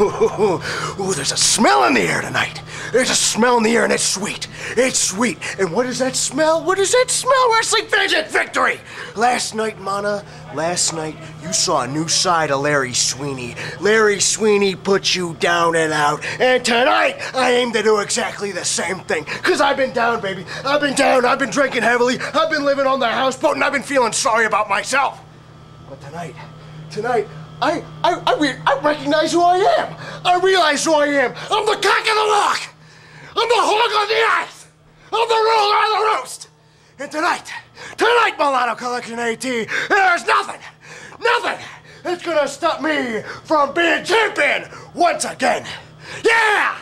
Ooh, there's a smell in the air tonight. There's a smell in the air, and it's sweet. It's sweet. And what is that smell? What is that smell? Wrestling Fidget Victory! Last night, Mana, last night, you saw a new side of Larry Sweeney. Larry Sweeney put you down and out. And tonight, I aim to do exactly the same thing. Because I've been down, baby. I've been down. I've been drinking heavily. I've been living on the houseboat, and I've been feeling sorry about myself. But tonight, tonight, I, I, I, re- I recognize who I am. I realize who I am. I'm the cock of the walk. I'm the hog on the ice. I'm the ruler of the roast. And tonight, tonight, Milano Collection AT, there's nothing, nothing that's gonna stop me from being champion once again. Yeah!